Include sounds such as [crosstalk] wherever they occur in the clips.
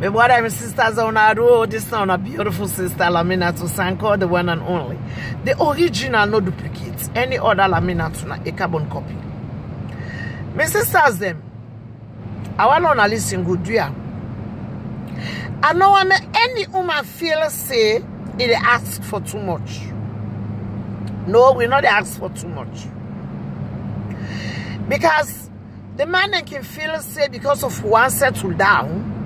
Brother and my sisters on our oh, road, this now, a beautiful sister Lamina to Sankoh, the one and only. The original, no duplicate. Any other Lamina to a carbon copy. My sisters, them. I want to listen good, yeah. I know when any woman feel say it ask for too much. No, we not ask for too much. Because the man can feel say because of one settle down,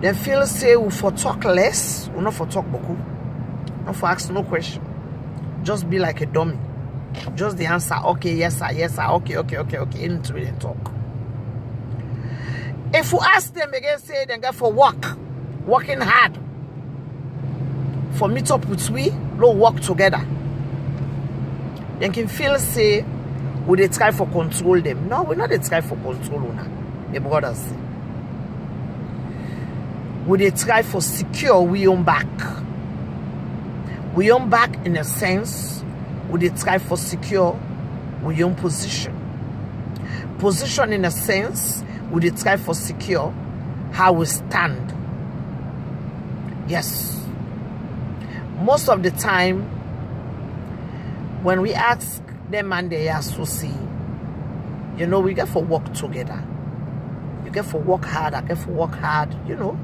they feel say we for talk less, we not for talk boku, not for ask no question. Just be like a dummy. Just the answer, okay, yes sir, yes sir, okay, okay, okay, okay, into it and talk. If we ask them again, say they go for work, working hard. For meet up with we, no work together. They can feel say we they try for control them. No, we're not they try for control una. The brothers. We they try for secure we own back. We own back in a sense. We they try for secure we own position. Position in a sense we dey try for secure how we stand. Yes. Most of the time, when we ask them and they associate, you know, we get for work together. You get for work hard, I get for work hard, you know,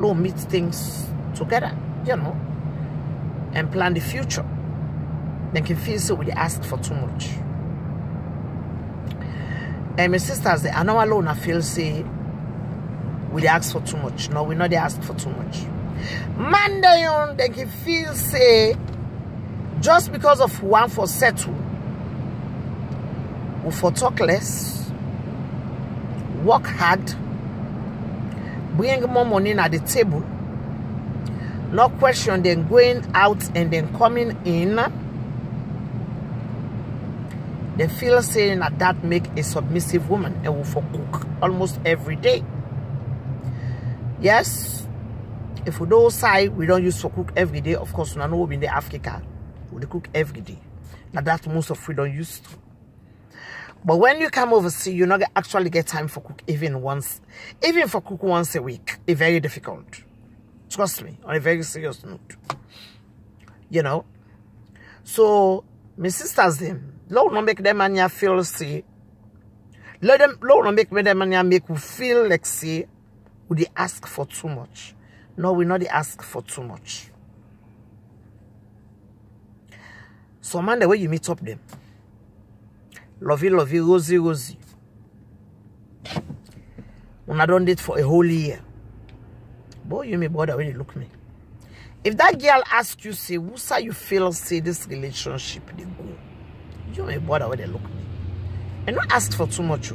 we'll meet things together, you know, and plan the future. Then can feel so we ask for too much. And my sisters, I know alone I feel say we ask for too much. No, we not they ask for too much. Man they they can feel say just because of one for settle, we for talk less, work hard, bring more money at the table. No question then going out and then coming in they feel saying that that make a submissive woman and will for cook almost every day. Yes, if we don't say we don't use for cook every day, of course, we know we in the Africa, we cook every day. Now that most of we don't use to. But when you come overseas, you not actually get time for cook even once, even for cook once a week. It's very difficult. Trust me, on a very serious note. You know? So, my sisters them, Lord no make them man feel say. Let them Lord no make them man make you feel like say would they ask for too much. No, we not they ask for too much. So man the way you meet up them. Lovey lovey rosy rosy. When I done it for a whole year. Boy, you may bother when you look me. If that girl ask you, say, who say you feel say this relationship they go? You may bother when they look me. And not ask for too much.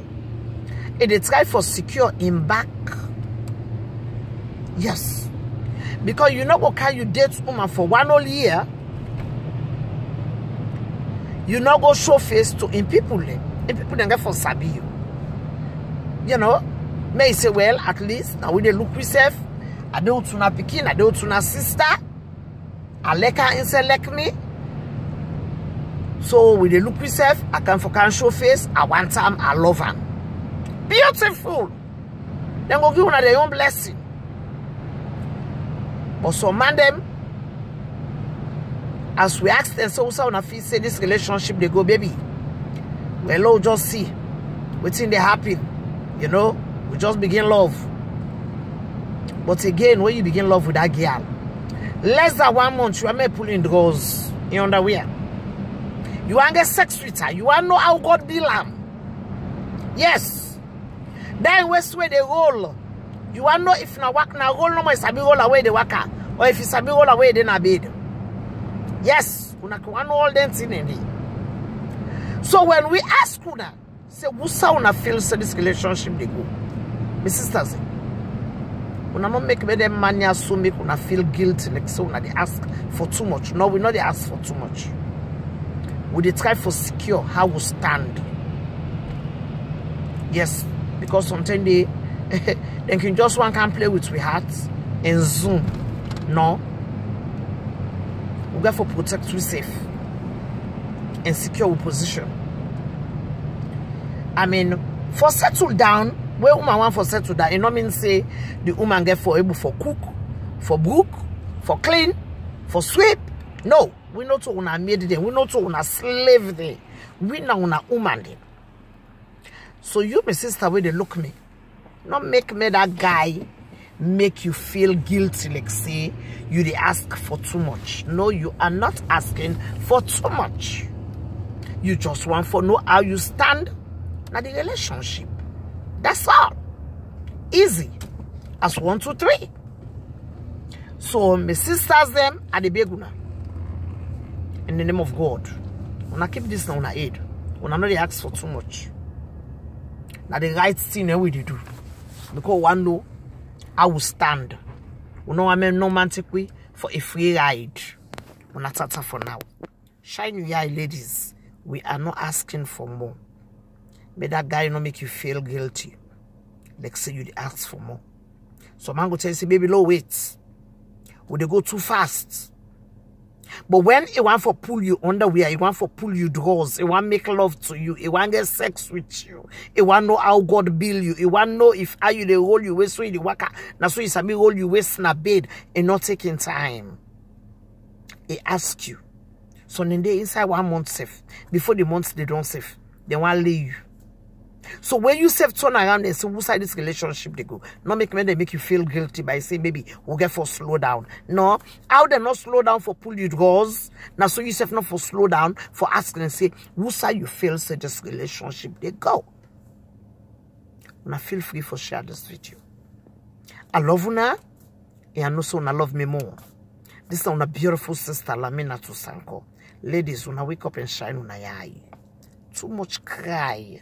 If they try for secure in back. Yes. Because you know what can you date woman for one whole year. You not go show face to in people. Eh? In people then get for sabi you. You know, may say, well, at least now we they look yourself. I don't to na pikin, to na sister. I like her say like me. So with the look yourself, I can for can show face. I want time, I love her. Beautiful. Then go give una their own blessing. But some man them, as we ask them, so so una feel say this relationship they go, baby. Well, Lord, just see. Waiting they happen. You know, we just begin love. But again, when you begin love with that girl, less than one month, you are may pulling drawers in underwear. You want get sex with her. You want know how God deal am. Yes. Then where's where they roll. You want know if na work na roll no more sabi roll away the worker. Or if you sabi roll away then na bed. Yes. Una know all in there. So when we ask una, say, who sa una feel say this relationship they go? My sisters, una not make them mania so make una feel guilty like so una they ask for too much. No, we not they ask for too much. We they try for secure how we stand. Yes, because sometimes they [laughs] they can just one can play with we hearts and zoom. No. We got for protect we safe and secure we position. I mean, for settle down, where woman want for settle that e no mean say the woman get for able for cook for book for clean for sweep. No we not to una maid them. We not to una slave them. We na una woman them. So you my sister wey dey look me not make me that guy make you feel guilty like say you dey ask for too much. No you are not asking for too much. You just want for know how you stand na the relationship. That's all. Easy. As one two three. So my sisters them are the beg in the name of god una keep this na una aid una no dey ask for too much. Na the right thing eh, we do. Because one know I will stand. You know I'm no romantic way for a free ride. Not tata for now. Shine your eye, ladies. We are not asking for more. May that guy not make you feel guilty. Like say you ask for more. So man go tell you, say, baby, low weight. Would they go too fast? But when he want for pull you underwear, he want for pull you drawers, he want make love to you, he want get sex with you, he want know how God build you, he want know if how you they roll you waist so you dey waka, now so you sabi roll you waist in a bed and not taking time. He ask you. So then they inside one month safe. Before the month they don't safe, they want leave you. So when you self turn around and say, who side this relationship they go? Not make men they make you feel guilty by saying, maybe we'll get for slow down. No. How they not slow down for pull you draws? Now so you self not for slow down for asking and say, who side you feel say this relationship they go? Now feel free for share this video. I love you now. And I know so I love me more. This is a beautiful sister Lamina Tusanko. Ladies, una wake up and shine una eye. Too much cry.